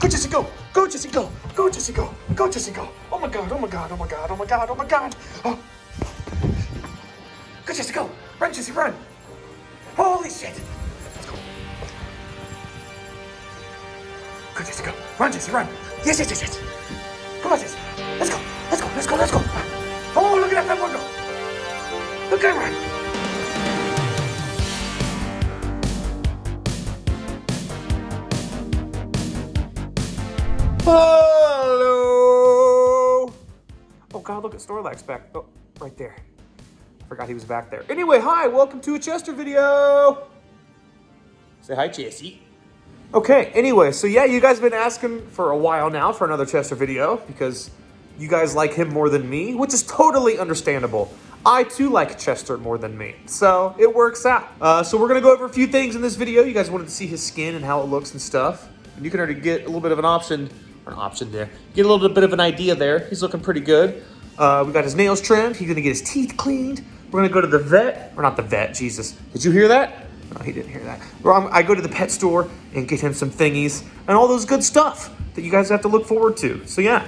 Go, Chessie, go! Go, Chessie, go! Go, Chessie, go! Go, Chessie, go! Oh my god, oh my god, oh my god, oh my god, oh my god! Oh. Go, Chessie, go! Run, Chessie, run! Holy shit! Let's go. Go, Chessie, go! Run, Chessie, run! Yes, yes, yes, yes! Come on, Chessie! Let's go! Let's go, let's go, let's go! Oh, look at that one go! Look at him run! Look at Snorlax back. Oh, right there. Forgot he was back there. Anyway, hi, welcome to a Chester video. Say hi, Chessie. Okay, anyway, so yeah, you guys have been asking for a while now for another Chester video because you guys like him more than me, which is totally understandable. I too like Chester more than me, so it works out. Uh, so we're gonna go over a few things in this video. You guys wanted to see his skin and how it looks and stuff. And you can already get a little bit of an option, or an option there. Get a little bit of an idea there. He's looking pretty good. Uh, we got his nails trimmed. He's gonna get his teeth cleaned. We're gonna go to the vet, or not the vet, Jesus. Did you hear that? No, he didn't hear that. I go to the pet store and get him some thingies and all those good stuff that you guys have to look forward to. So yeah,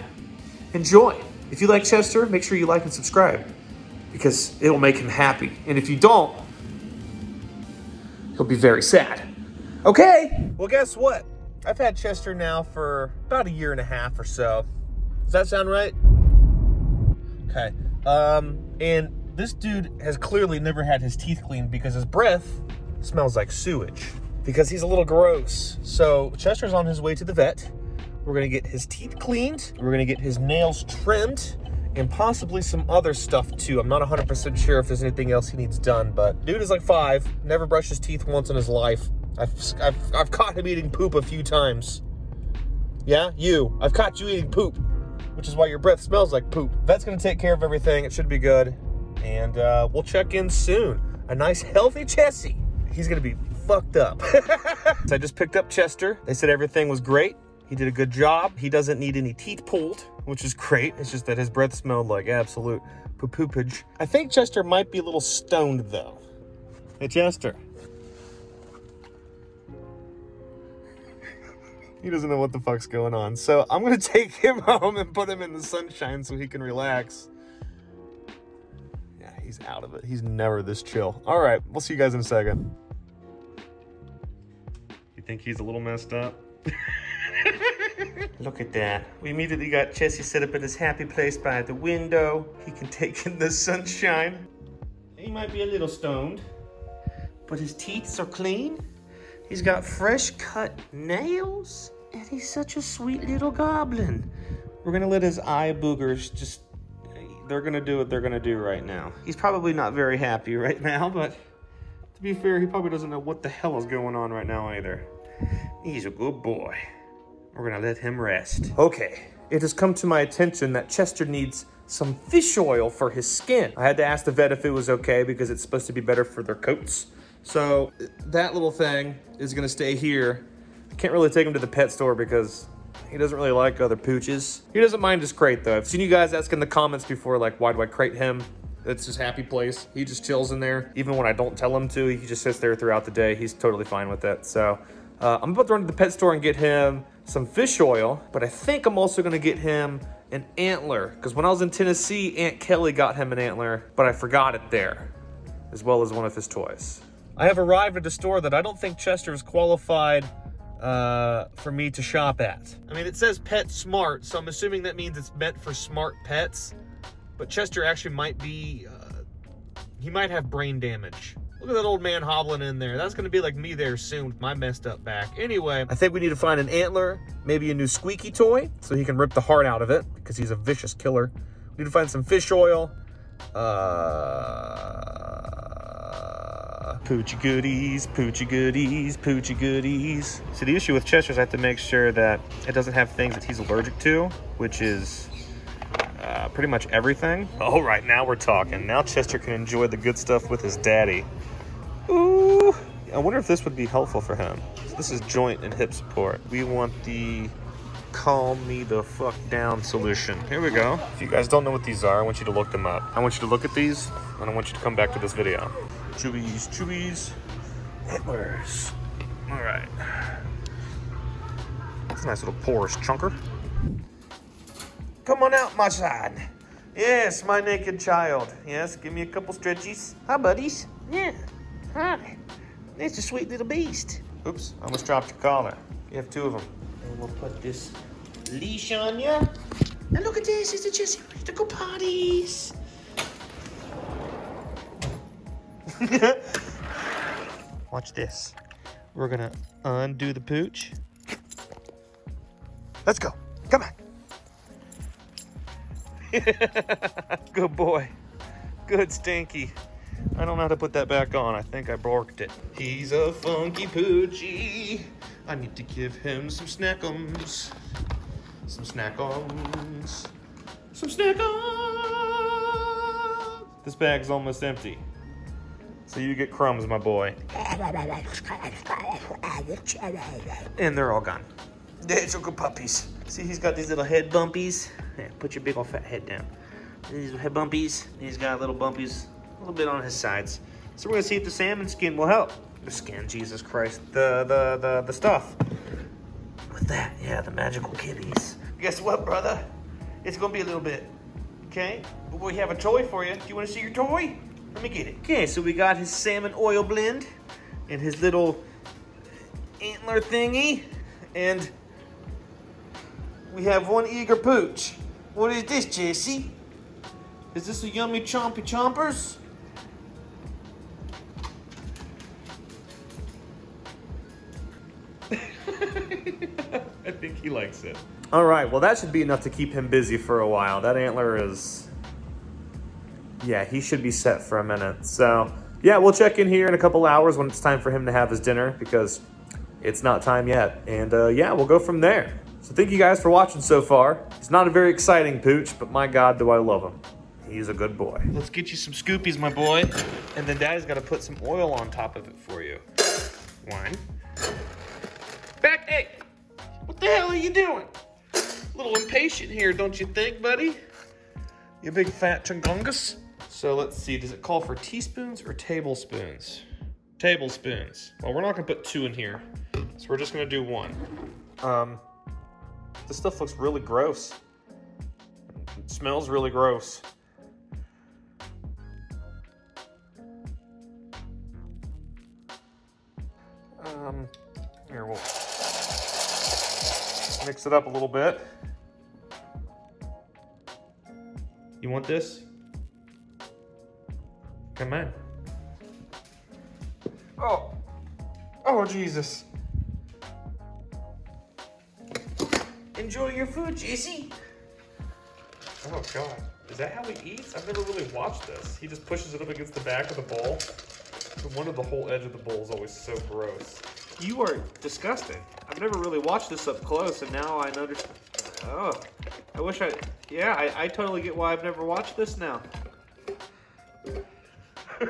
enjoy. If you like Chester, make sure you like and subscribe because it'll make him happy. And if you don't, he'll be very sad. Okay. Well, guess what? I've had Chester now for about a year and a half or so. Does that sound right? Okay. Um, and this dude has clearly never had his teeth cleaned because his breath smells like sewage because he's a little gross. So Chester's on his way to the vet. We're gonna get his teeth cleaned. We're gonna get his nails trimmed and possibly some other stuff too. I'm not 100% sure if there's anything else he needs done, but dude is like five, never brushed his teeth once in his life. I've, I've, I've caught him eating poop a few times. Yeah, you. I've caught you eating poop, which is why your breath smells like poop. Vet's gonna take care of everything. It should be good. And uh, we'll check in soon. A nice, healthy Chessie. He's gonna be fucked up. so I just picked up Chester. They said everything was great. He did a good job. He doesn't need any teeth pulled, which is great. It's just that his breath smelled like absolute poo-poopage. I think Chester might be a little stoned though. Hey, Chester. He doesn't know what the fuck's going on. So I'm gonna take him home and put him in the sunshine so he can relax. Yeah, he's out of it. He's never this chill. All right, we'll see you guys in a second. You think he's a little messed up? Look at that. We immediately got Chessie set up in his happy place by the window. He can take in the sunshine. He might be a little stoned, but his teeth are clean. He's got fresh cut nails, and he's such a sweet little goblin. We're gonna let his eye boogers just, they're gonna do what they're gonna do right now. He's probably not very happy right now, but to be fair, he probably doesn't know what the hell is going on right now either. He's a good boy. We're gonna let him rest. Okay, it has come to my attention that Chester needs some fish oil for his skin. I had to ask the vet if it was okay because it's supposed to be better for their coats. So that little thing is gonna stay here. I can't really take him to the pet store because he doesn't really like other pooches. He doesn't mind his crate though. I've seen you guys ask in the comments before, like, why do I crate him? It's his happy place. He just chills in there. Even when I don't tell him to, he just sits there throughout the day. He's totally fine with it. So uh, I'm about to run to the pet store and get him some fish oil, but I think I'm also gonna get him an antler because when I was in Tennessee, Aunt Kelly got him an antler, but I forgot it there, as well as one of his toys. I have arrived at a store that I don't think Chester is qualified uh, for me to shop at. I mean, it says PetSmart, so I'm assuming that means it's meant for smart pets, but Chester actually might be, uh, he might have brain damage. Look at that old man hobbling in there. That's gonna be like me there soon with my messed up back. Anyway, I think we need to find an antler, maybe a new squeaky toy, so he can rip the heart out of it, because he's a vicious killer. We need to find some fish oil. Uh, poochie goodies, poochie goodies, poochie goodies. So the issue with Chester is I have to make sure that it doesn't have things that he's allergic to, which is uh, pretty much everything. All right, now we're talking. Now Chester can enjoy the good stuff with his daddy. Ooh, I wonder if this would be helpful for him. So this is joint and hip support. We want the calm me the fuck down solution. Here we go. If you guys don't know what these are, I want you to look them up. I want you to look at these, and I want you to come back to this video. Chewies, chewies, Hitlers. All right. That's a nice little porous chunker. Come on out, my son. Yes, my naked child. Yes, give me a couple stretchies. Hi, buddies. Yeah. Hi. It's a sweet little beast. Oops, I almost dropped your collar. You have two of them. And we'll put this leash on you. And look at this, it's a Chessie ready to go potties. Watch this. We're gonna undo the pooch. Let's go. Come on. Good boy. Good Stinky. I don't know how to put that back on. I think I borked it. He's a funky poochie. I need to give him some snackums. Some snackums. Some snackums. This bag's almost empty. So you get crumbs, my boy. And they're all gone. They're good puppies. See, he's got these little head bumpies. Yeah, put your big old fat head down. These head bumpies. He's got little bumpies a little bit on his sides. So we're gonna see if the salmon skin will help. The skin, Jesus Christ. The the the the stuff. With that, yeah, the magical kitties. Guess what, brother? It's gonna be a little bit. Okay? But we have a toy for you. Do you wanna see your toy? Let me get it. Okay, so we got his salmon oil blend and his little antler thingy. And we have one eager pooch. What is this, Chessie? Is this a yummy chompy chompers? Likes it. All right, well that should be enough to keep him busy for a while. That antler is, yeah, he should be set for a minute. So yeah, we'll check in here in a couple hours when it's time for him to have his dinner because it's not time yet. And uh, yeah, we'll go from there. So thank you guys for watching so far. He's not a very exciting pooch, but my God, do I love him. He's a good boy. Let's get you some scoopies, my boy. And then daddy's gotta put some oil on top of it for you. One. Back, hey! What the hell are you doing? A little impatient here, don't you think, buddy? You big fat chungungus. So let's see, does it call for teaspoons or tablespoons? Tablespoons. Well, we're not gonna put two in here, so we're just gonna do one. Um, this stuff looks really gross. It smells really gross. Um, here, we'll mix it up a little bit. You want this? Come on. Oh, oh Jesus. Enjoy your food, Chessie. Oh God, is that how he eats? I've never really watched this. He just pushes it up against the back of the bowl. One of the whole edge of the bowl is always so gross. You are disgusting. I've never really watched this up close, and now I understand. Oh, I wish I. Yeah, I, I totally get why I've never watched this now.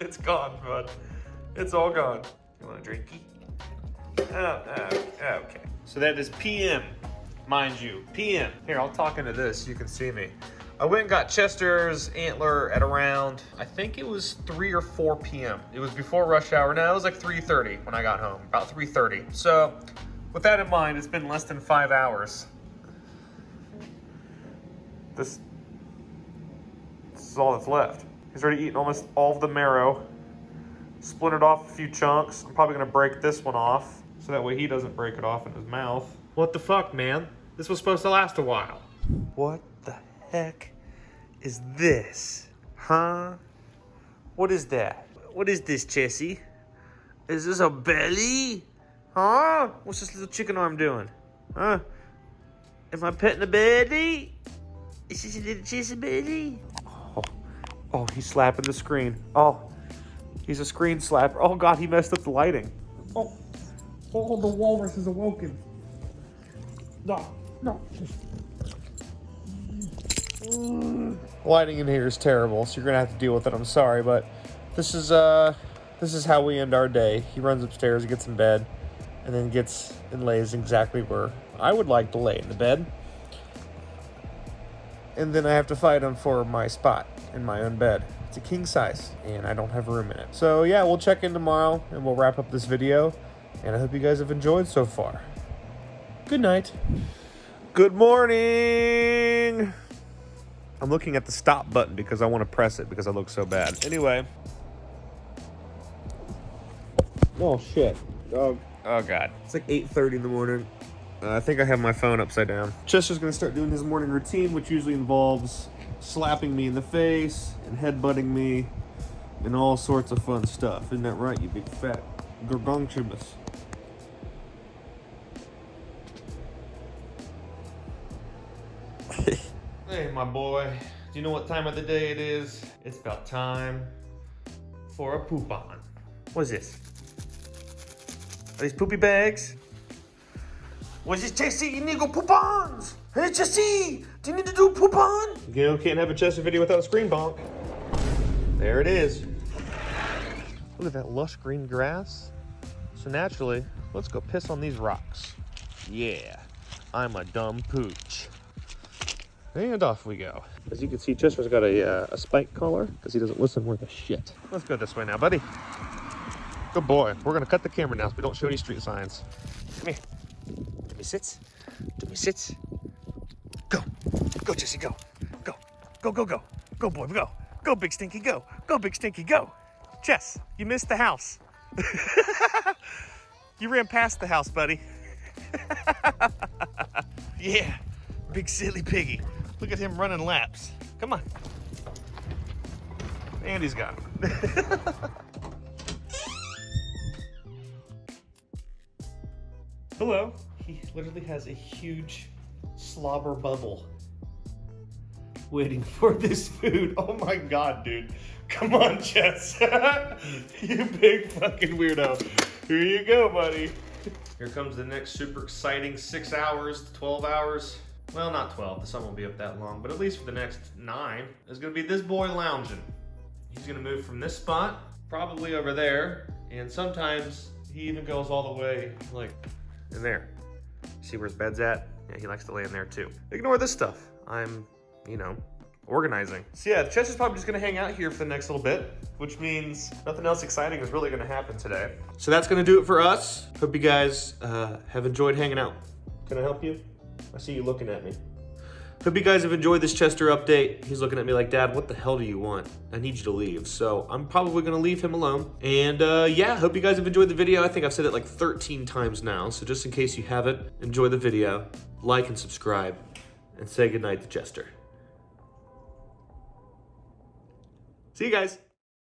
it's gone, bud. It's all gone. You want a drinky? Oh, oh, oh, okay. So that is PM, mind you, PM. Here, I'll talk into this, you can see me. I went and got Chester's antler at around, I think it was 3 or 4 p.m. It was before rush hour. No, it was like 3.30 when I got home, about 3.30. So with that in mind, it's been less than five hours. This, this is all that's left. He's already eaten almost all of the marrow, splintered off a few chunks. I'm probably gonna break this one off so that way he doesn't break it off in his mouth. What the fuck, man? This was supposed to last a while. What the heck is this? Huh? What is that? What is this, Chessie? Is this a belly? Huh? What's this little chicken arm doing? Huh? Am I petting a belly? Is this a little Chessie belly? Oh, oh, he's slapping the screen. Oh, he's a screen slapper. Oh God, he messed up the lighting. Oh. Oh, the walrus is awoken. No, no. Lighting in here is terrible, so you're gonna have to deal with it. I'm sorry, but this is uh, this is how we end our day. He runs upstairs, gets in bed, and then gets and lays exactly where I would like to lay in the bed. And then I have to fight him for my spot in my own bed. It's a king size, and I don't have room in it. So yeah, we'll check in tomorrow, and we'll wrap up this video. And I hope you guys have enjoyed so far. Good night. Good morning. I'm looking at the stop button because I want to press it because I look so bad. Anyway. Oh shit. Oh, oh god. It's like 8:30 in the morning. Uh, I think I have my phone upside down. Chester's gonna start doing his morning routine, which usually involves slapping me in the face and headbutting me and all sorts of fun stuff. Isn't that right, you big fat gargonchimus? My boy. Do you know what time of the day it is? It's about time for a poop on. What is this? Are these poopy bags? What's this, Chessie? You need to go poop ons. Hey, Chessie, do you need to do poop on? You know, can't have a Chester video without a screen bonk. There it is. Look at that lush green grass. So naturally, let's go piss on these rocks. Yeah, I'm a dumb pooch. And off we go. As you can see, Chester's got a, uh, a spike collar because he doesn't listen worth a shit. Let's go this way now, buddy. Good boy. We're gonna cut the camera now so we don't show any street signs. Come here. Do me sits. Do me sits. Go. Go, Chessie, go. Go. Go, go, go. Go, boy, go. Go, big stinky, go. Go, big stinky, go. Jess, you missed the house. you ran past the house, buddy. yeah, big silly piggy. Look at him running laps. Come on. Andy's got him. Hello. He literally has a huge slobber bubble waiting for this food. Oh my god, dude. Come on, Jess. you big fucking weirdo. Here you go, buddy. Here comes the next super exciting six hours to 12 hours. Well, not 12, the sun won't be up that long, but at least for the next nine, is gonna be this boy lounging. He's gonna move from this spot, probably over there, and sometimes he even goes all the way, like, in there. See where his bed's at? Yeah, he likes to lay in there too. Ignore this stuff. I'm, you know, organizing. So yeah, the chest is probably just gonna hang out here for the next little bit, which means nothing else exciting is really gonna happen today. So that's gonna do it for us. Hope you guys uh, have enjoyed hanging out. Can I help you? I see you looking at me. Hope you guys have enjoyed this Chester update. He's looking at me like, Dad, what the hell do you want? I need you to leave. So I'm probably gonna leave him alone. And uh, yeah, hope you guys have enjoyed the video. I think I've said it like 13 times now. So just in case you haven't, enjoy the video, like and subscribe, and say goodnight to Chester. See you guys.